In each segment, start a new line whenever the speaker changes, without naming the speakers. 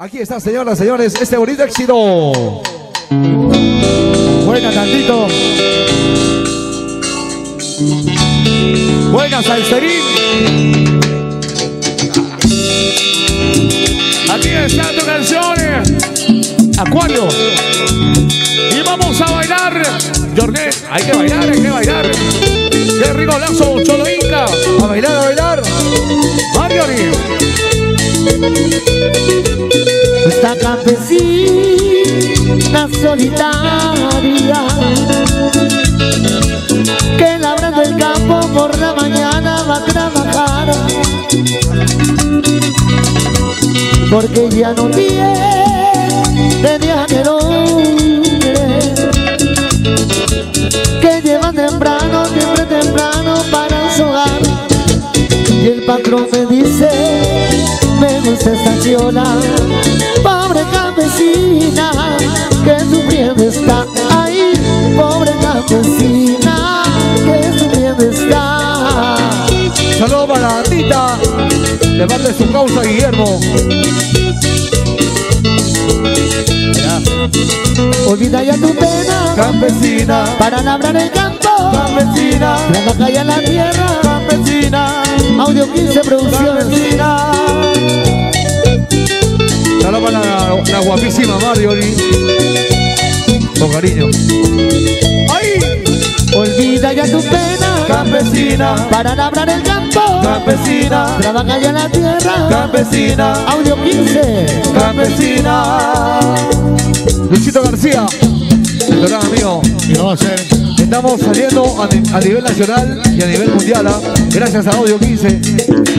Aquí está, señoras, señores, este bonito éxito.
Buena, tantito. Buena, Salserín. Aquí está tu canción. Acuario. Y vamos a bailar. Jornet, hay que bailar, hay que bailar. Qué rico lazo, Cholo Inca.
A bailar, a bailar.
Esta campesina solitaria que labrando el campo por la mañana va a trabajar. Porque ya no tiene el hombre que lleva temprano, siempre temprano para su hogar. Y el patrón me dice me gusta esta
de su causa Guillermo.
Olvida ya tu pena
Campesina,
para labrar el campo
campesina,
Trabaja ya la tierra
campesina,
Audio 15 Producciones
campesina. Saludos para la, la guapísima Marjorie. Con cariño. Campesina,
para labrar el campo.
Campesina,
Trabaja ya en la tierra.
Campesina,
Audio 15
campesina. Luisito García, el gran amigo.
Y vamos a hacer.
Estamos saliendo a nivel nacional y a nivel mundial, ¿ah? gracias a Audio 15.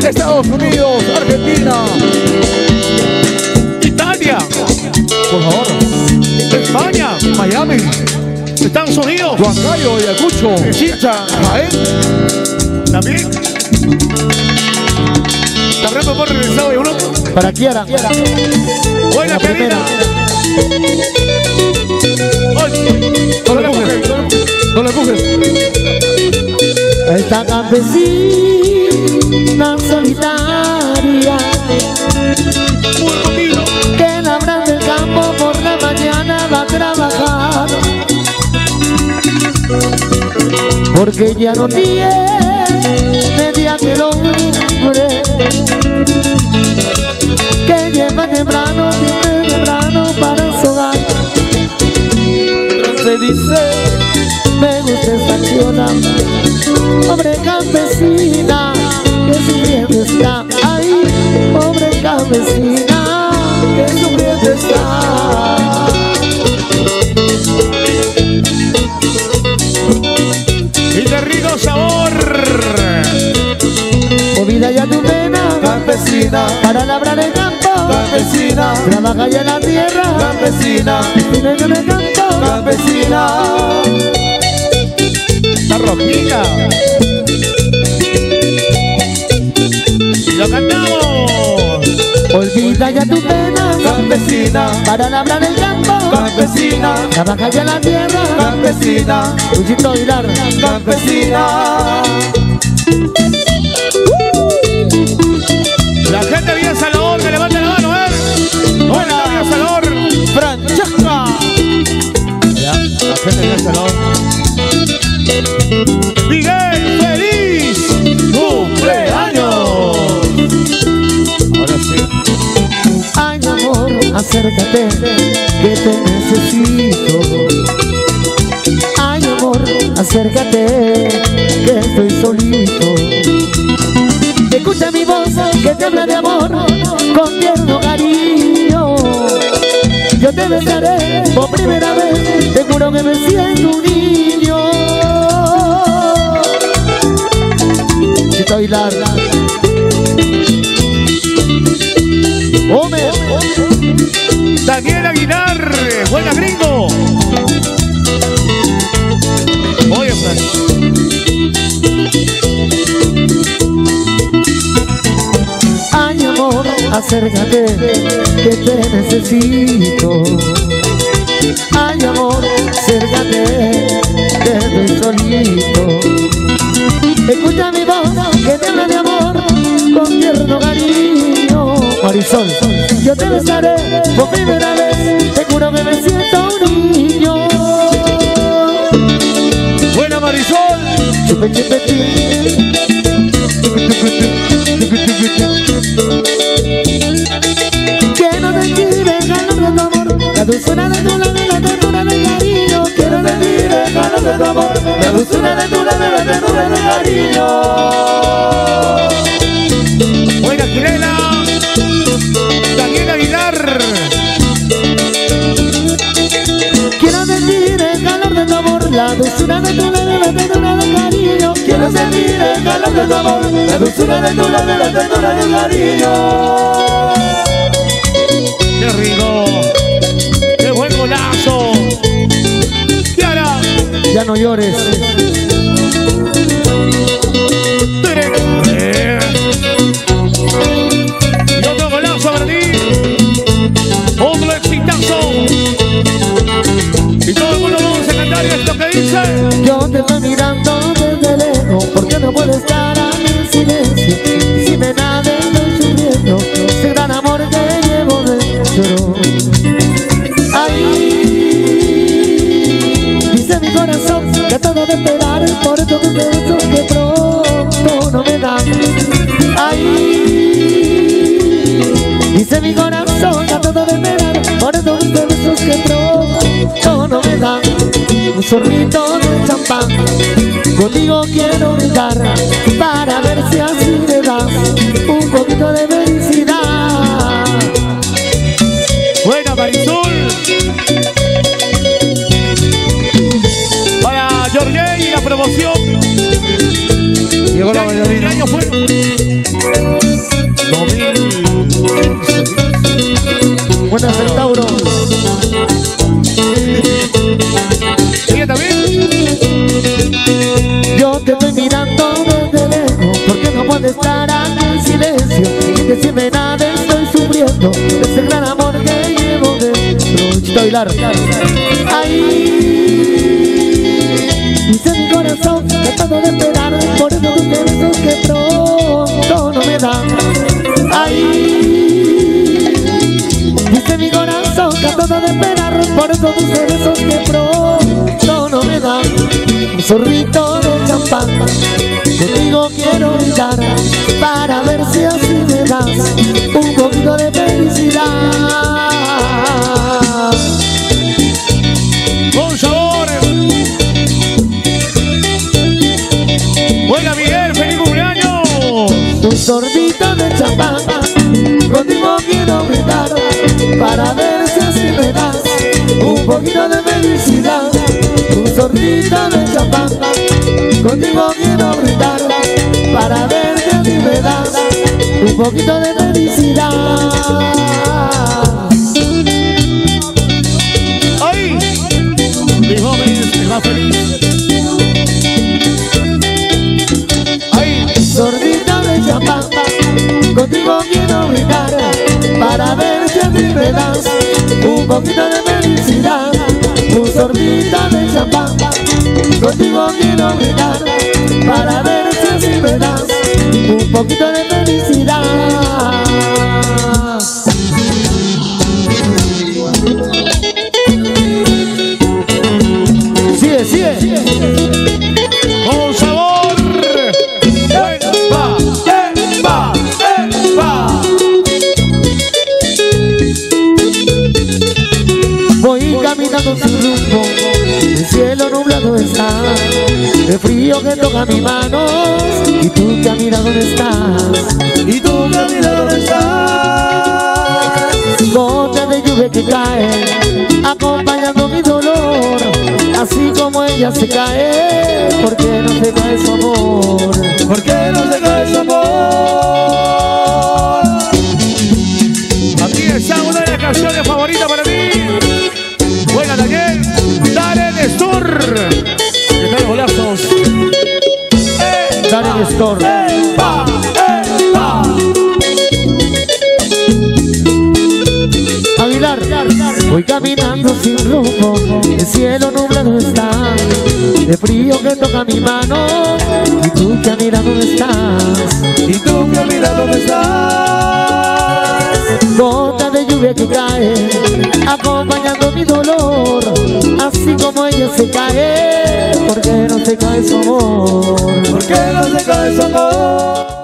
Estados Unidos, Argentina,
Italia,
por favor,
España,
Miami,
Estados Unidos,
Huancayo, Ayacucho,
Chicha,
Jaén,
también. También hemos regresado de Europa.
Para Kiara
Buena,
La primera.
querida.
No le empujes, no le empujes.
Esta campesina solitaria porque ya no tiene día que el hombre. Que lleva temprano, siempre temprano para su se dice me gusta esta chiola pobre campesina que sufriendo está ahí. Pobre campesina olvida ya tu pena
Campesina,
para labrar el campo
campesina,
trabaja ya en la tierra
campesina,
y no en el campo
campesina.
La roquita. Y lo cantamos.
olvida ya tu pena.
Campesina,
para labrar el campo.
Campesina,
trabaja ya en la tierra.
Campesina,
Luisito Aguilar.
Campesina.
La gente bien Salvador, que levante la mano, ¿eh? Buena, bien Salvador.
Francesca
Ya, la gente bien Salvador. Miguel, feliz cumpleaños. Ahora sí.
Ay amor, acércate, que te necesito. Ay amor, acércate, te de amor con tierno cariño. Yo te besaré por primera vez, te juro que me siento un niño. Chito Aguilar. Homer. Acércate, que te necesito. Ay amor, acércate, que estoy solito. Escucha mi voz, que te habla de amor, con tierno cariño. Marisol. Yo te besaré por primera vez, te juro que me siento un niño.
Buena Marisol.
Chupe, chupe, Quiero dulzura de tu labio, la ternura del cariño. Quiero sentir el calor de tu amor, la dulzura de tu labio, la ternura del cariño.
Buena Girela. Daniel Aguilar.
Quiero sentir el calor de tu amor, la dulzura de tu labio, la ternura del cariño. Quiero sentir el calor de tu amor, la dulzura de tu labio, la ternura del cariño. No llores.
Eh. Y otro golazo para ti. Otro exitazo. Y todo el mundo vamos a cantar esto que dice.
Yo te estoy mirando todo de esperar por todos besos que pronto no me dan. Ay, dice mi corazón todo de esperar por todos besos que pronto no me dan. Un sorbito de champán Contigo quiero brindar Para ver si así
¿Qué año fue? 2000.
Buenas Centauro
¿Sigue también?
Yo te estoy mirando desde lejos Porque no puedo estar aquí en silencio Y decirme nada estoy sufriendo Ese gran amor que llevo dentro Chito Aguilar Ay Dice mi corazón que todo de todo de esperar Por esos besos que pronto no me dan Un sorbito de champán Contigo quiero brindar Para ver si así me das Un poquito de felicidad
Con sabor. Buena Miguel, feliz cumpleaños.
Un sorbito de champán Contigo quiero brindar Para ver De felicidad Un sorbito de champán Contigo quiero brindar Para ver si así me das Un poquito de felicidad
Ahí. Mi Gómez, el más feliz. Ahí.
Sorbito de champán Contigo quiero brindar Para ver si así me das Un poquito de felicidad Para ver si me das Un poquito de felicidad frío que toca mi mano, y tú que mira dónde estás, y tú que mira dónde estás, gotas de lluvia que caen, acompañando mi dolor, así como ella se cae, ¿por qué no se cae su amor? ¿Por qué no se cae
Dale Nestor. ¡Epa! ¡Epa!
Aguilar, voy caminando sin rumbo, el cielo nublado está, de frío que toca mi mano, y tú que mira dónde estás, y tú que mira dónde estás. gota de lluvia que cae, acompañando mi dolor, así como ella se cae, porque no se cae su amor,
¿Por qué no se cae su amor?